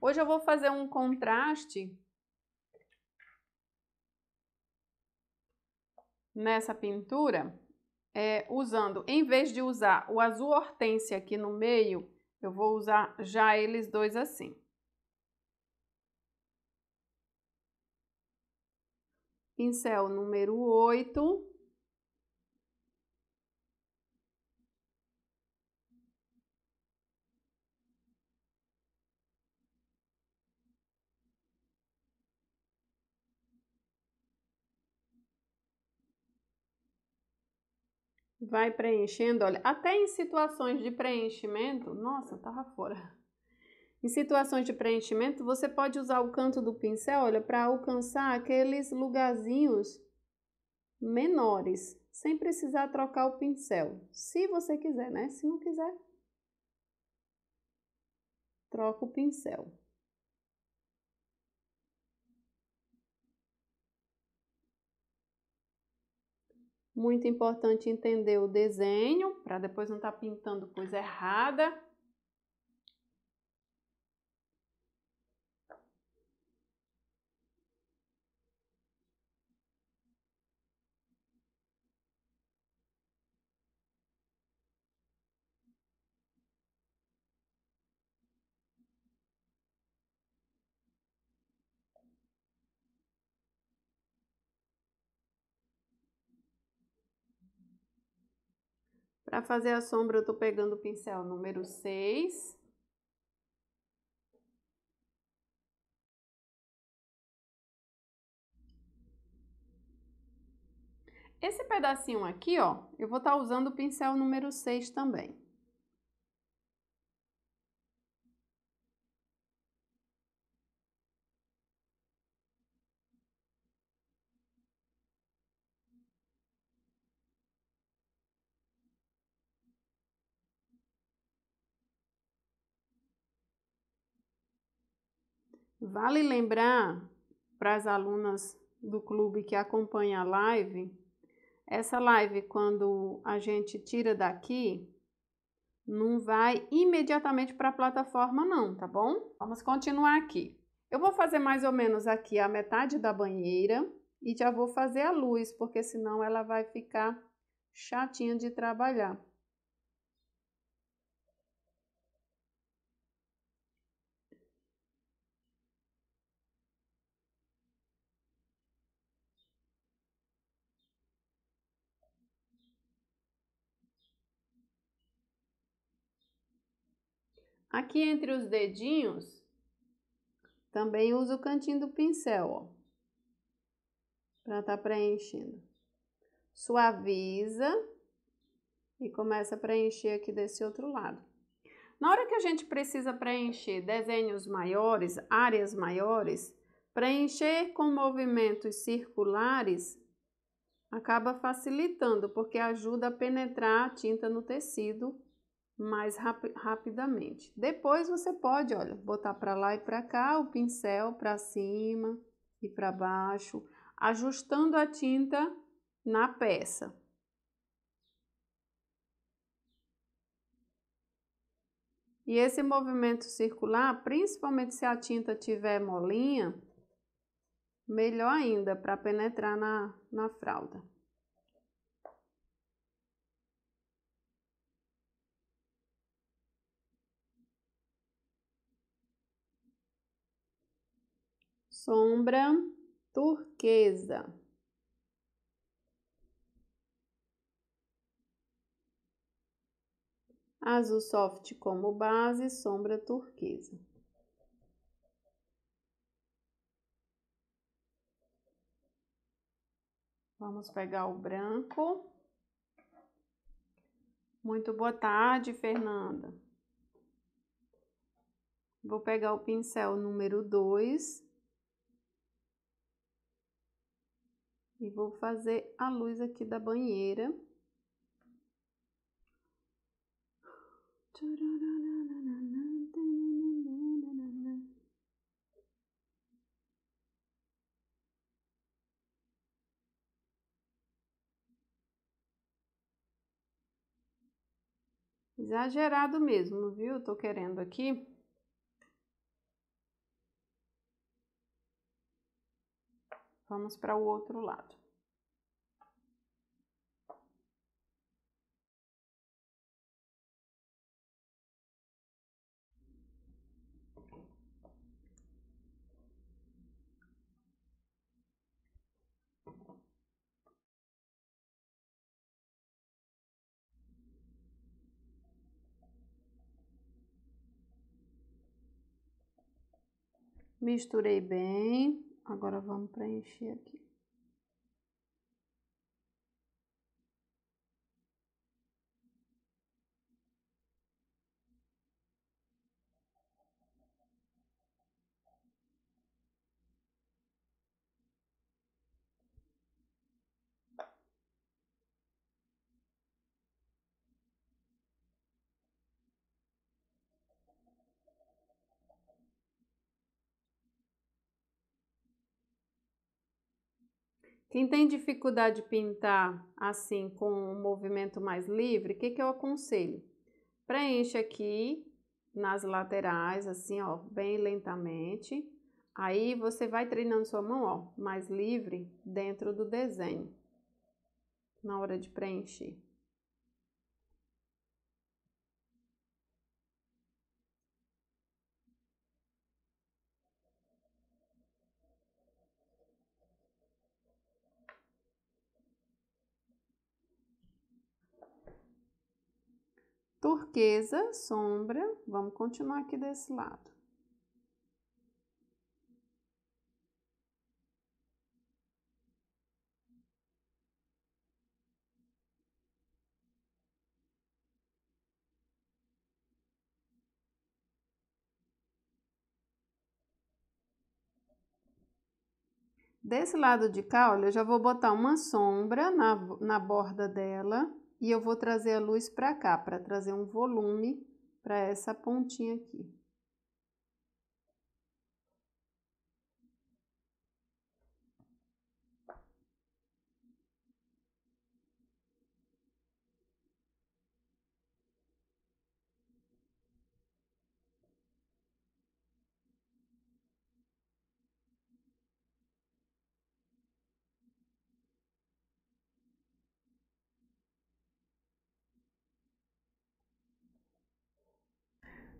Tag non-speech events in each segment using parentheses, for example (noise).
Hoje eu vou fazer um contraste nessa pintura, é, usando, em vez de usar o azul hortência aqui no meio, eu vou usar já eles dois assim. Pincel número 8. Vai preenchendo, olha, até em situações de preenchimento, nossa, tava fora. (laughs) Em situações de preenchimento, você pode usar o canto do pincel, olha, para alcançar aqueles lugarzinhos menores, sem precisar trocar o pincel. Se você quiser, né? Se não quiser, troca o pincel. Muito importante entender o desenho, para depois não estar tá pintando coisa errada. Para fazer a sombra, eu tô pegando o pincel número 6. Esse pedacinho aqui, ó, eu vou estar tá usando o pincel número 6 também. Vale lembrar para as alunas do clube que acompanham a live, essa live, quando a gente tira daqui, não vai imediatamente para a plataforma não, tá bom? Vamos continuar aqui. Eu vou fazer mais ou menos aqui a metade da banheira e já vou fazer a luz, porque senão ela vai ficar chatinha de trabalhar. Aqui entre os dedinhos, também uso o cantinho do pincel, ó. Pra tá preenchendo. Suaviza e começa a preencher aqui desse outro lado. Na hora que a gente precisa preencher desenhos maiores, áreas maiores, preencher com movimentos circulares acaba facilitando, porque ajuda a penetrar a tinta no tecido mais rap rapidamente. Depois você pode, olha, botar para lá e para cá, o pincel para cima e para baixo, ajustando a tinta na peça. E esse movimento circular, principalmente se a tinta tiver molinha, melhor ainda para penetrar na, na fralda. Sombra turquesa. Azul soft como base, sombra turquesa. Vamos pegar o branco. Muito boa tarde, Fernanda. Vou pegar o pincel número 2 E vou fazer a luz aqui da banheira. Exagerado mesmo, viu? Tô querendo aqui. Vamos para o outro lado. Misturei bem. Agora vamos preencher aqui. Quem tem dificuldade de pintar assim com um movimento mais livre, o que, que eu aconselho? Preenche aqui nas laterais, assim, ó, bem lentamente. Aí você vai treinando sua mão, ó, mais livre dentro do desenho, na hora de preencher. Turquesa, sombra. Vamos continuar aqui desse lado. Desse lado de cá, olha, eu já vou botar uma sombra na, na borda dela e eu vou trazer a luz para cá, para trazer um volume para essa pontinha aqui.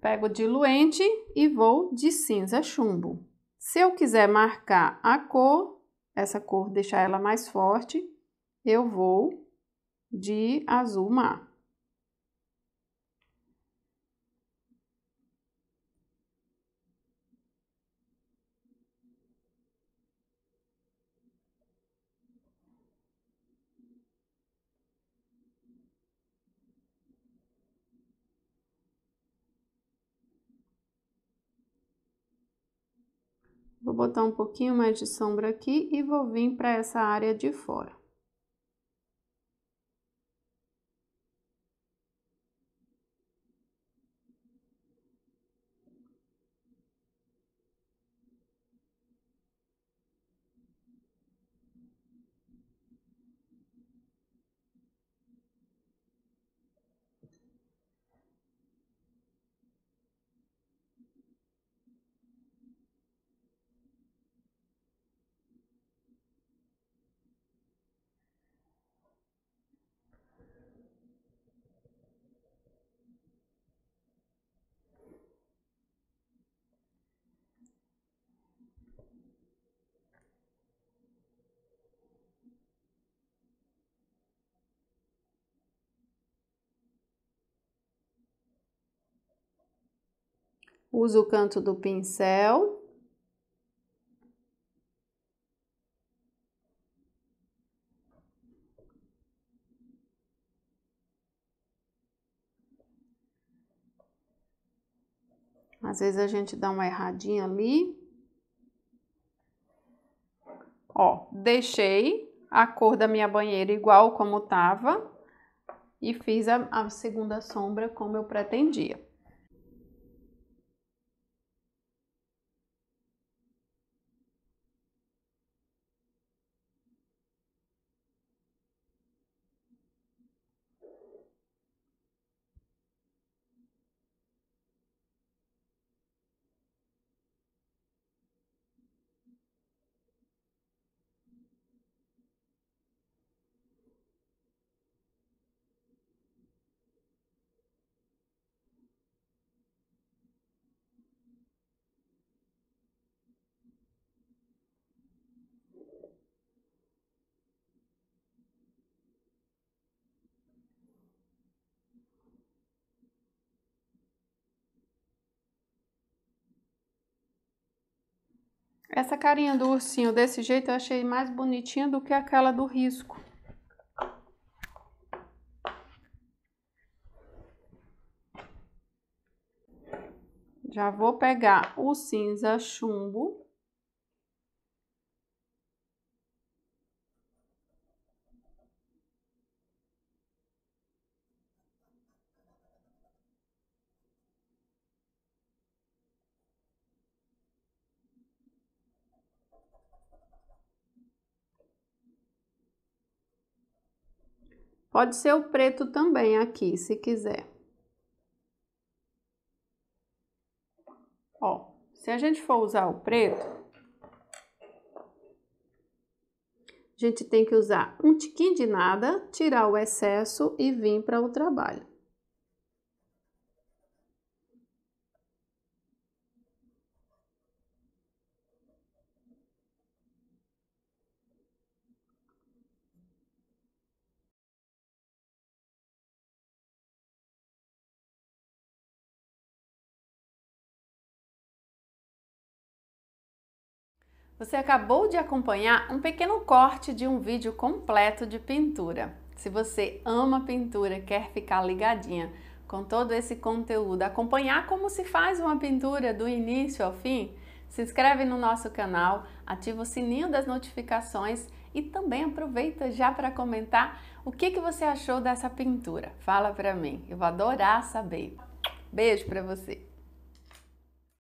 Pego o diluente e vou de cinza chumbo. Se eu quiser marcar a cor, essa cor, deixar ela mais forte, eu vou de azul mar. Vou botar um pouquinho mais de sombra aqui e vou vir para essa área de fora. Uso o canto do pincel. Às vezes a gente dá uma erradinha ali. Ó, deixei a cor da minha banheira igual como tava e fiz a, a segunda sombra como eu pretendia. Essa carinha do ursinho desse jeito eu achei mais bonitinha do que aquela do risco. Já vou pegar o cinza chumbo. Pode ser o preto também aqui, se quiser. Ó, se a gente for usar o preto, a gente tem que usar um tiquinho de nada, tirar o excesso e vir para o trabalho. Você acabou de acompanhar um pequeno corte de um vídeo completo de pintura. Se você ama pintura, quer ficar ligadinha com todo esse conteúdo, acompanhar como se faz uma pintura do início ao fim, se inscreve no nosso canal, ativa o sininho das notificações e também aproveita já para comentar o que, que você achou dessa pintura. Fala para mim, eu vou adorar saber. Beijo para você!